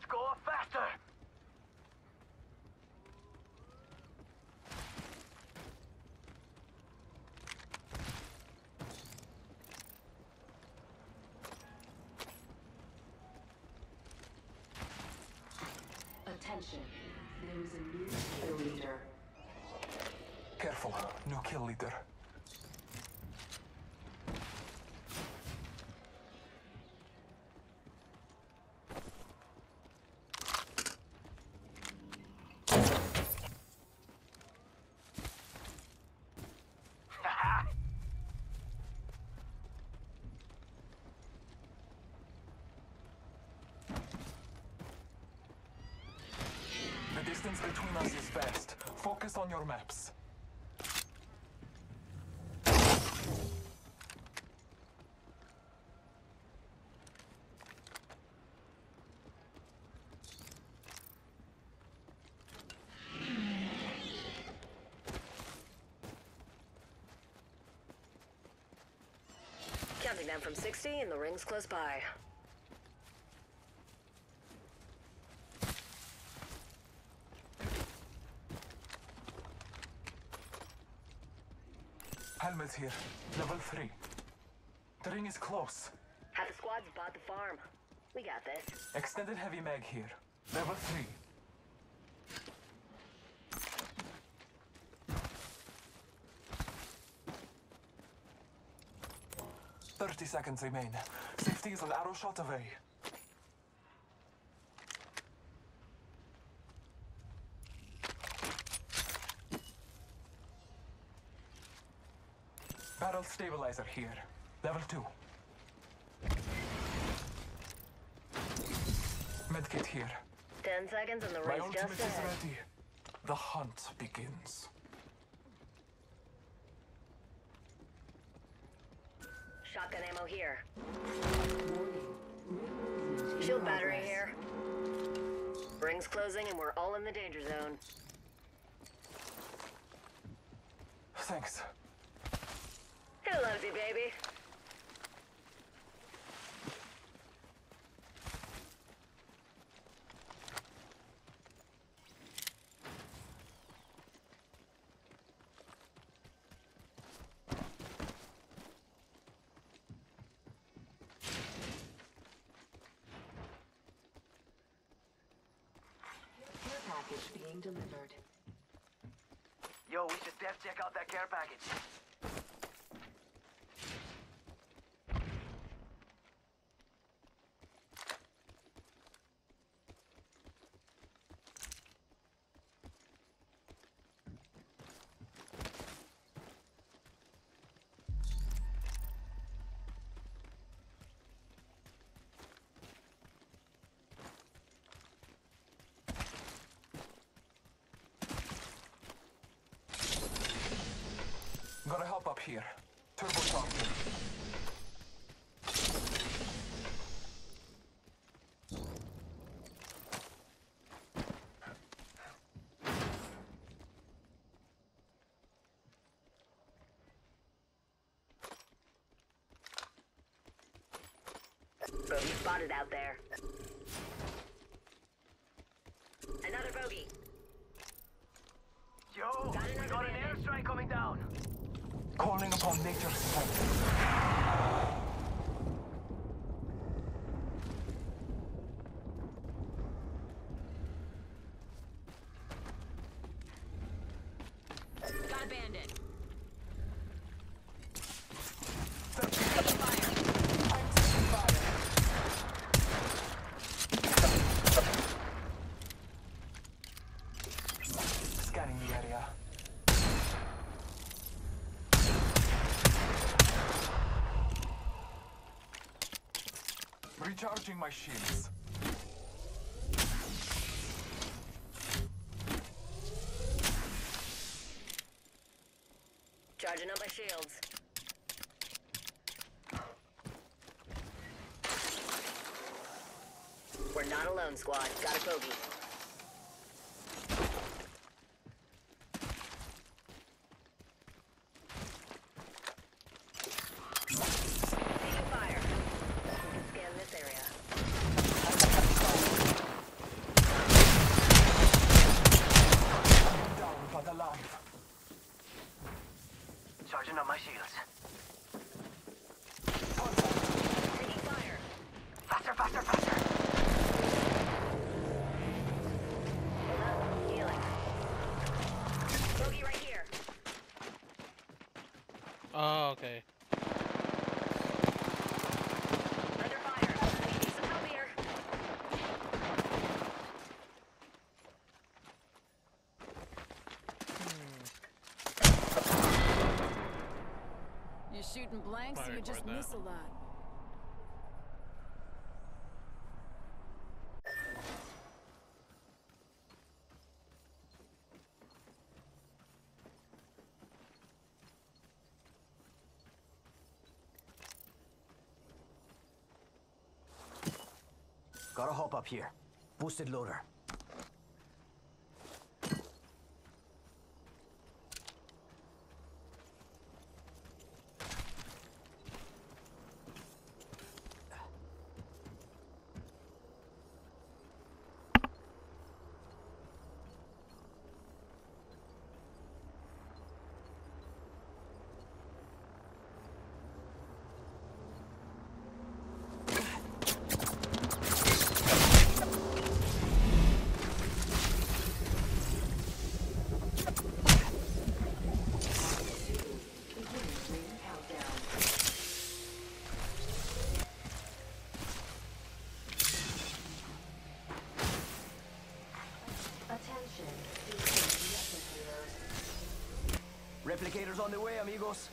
Just go faster! Attention. There is a new kill leader. Careful, new kill leader. The distance between us is. Focus on your maps. Counting down from 60 and the ring's close by. Helmet here, level 3. The ring is close. Half the squad's bought the farm. We got this. Extended heavy mag here, level 3. Thirty seconds remain. Safety is an arrow shot away. Barrel stabilizer here. Level 2. Medkit here. Ten seconds and the My ring's ultimate is ready. The hunt begins. Shotgun ammo here. Shield battery here. Ring's closing and we're all in the danger zone. Thanks. Who loves you, baby? Care package being delivered. Yo, we should def check out that care package. Here. Turbocharger. Bogey spotted out there. Another bogey. Yo, we got an airstrike coming down. Calling upon nature's strength. Got a bandit. Scanning the area. Recharging my shields. Charging up my shields. We're not alone, squad. Got a bogey. Faster, faster! Healing. Bogey right here. Oh, okay. shooting blanks, so you just miss a lot. Up here. Boosted loader. On the way, amigos.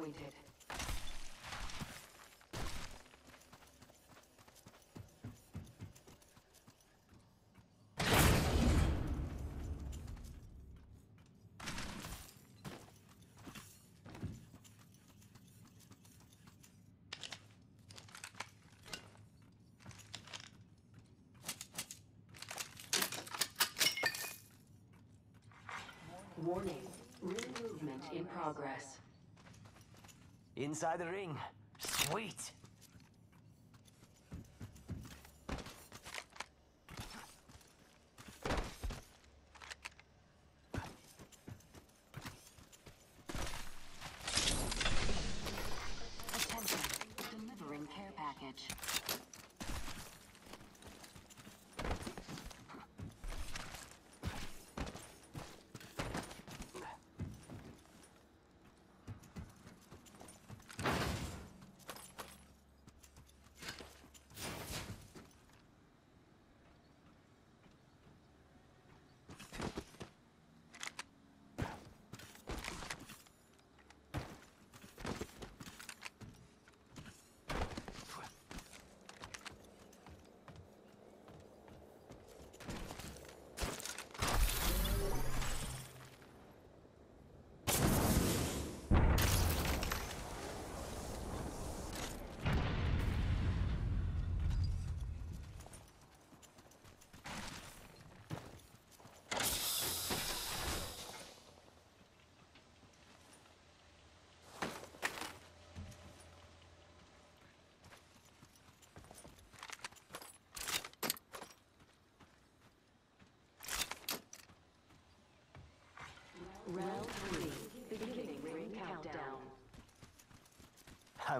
Leader appointed. Warning. Ring movement in progress. Inside the ring. Sweet. Attention. Delivering care package.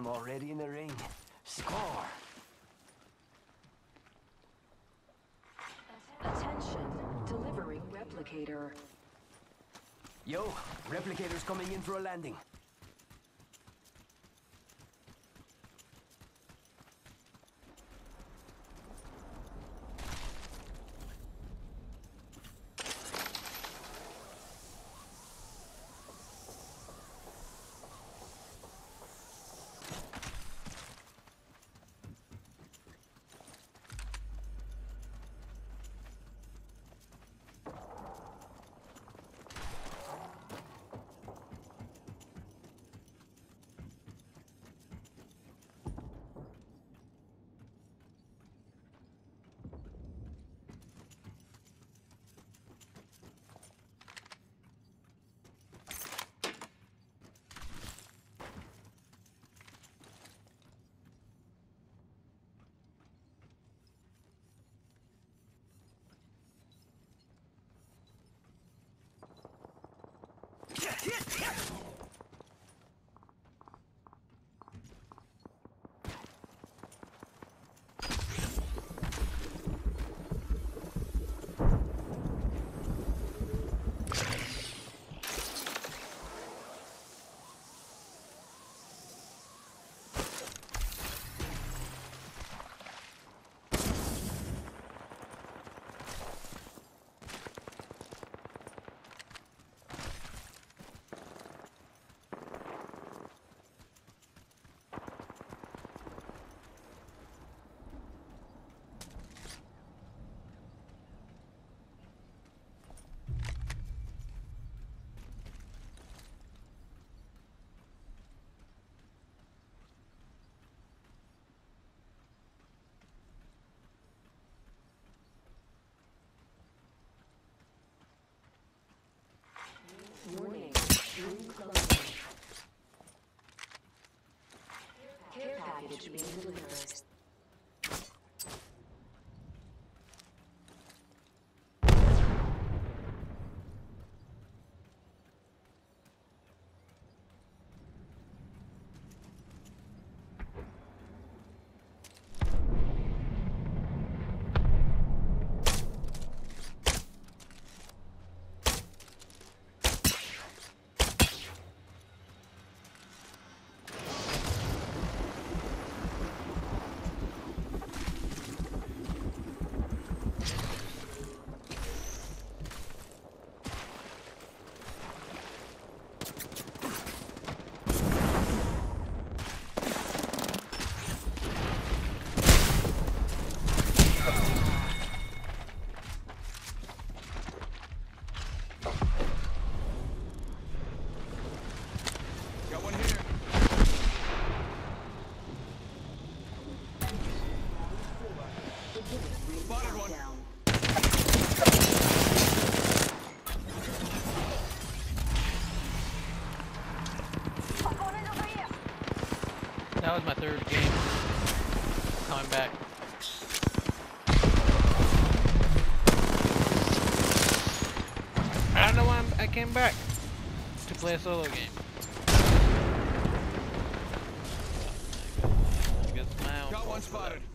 I'm already in the ring. Score! Attention, delivering replicator. Yo, replicator's coming in for a landing. careful. Third game. Coming back. I don't know why I'm, I came back to play a solo game. Got one spotted.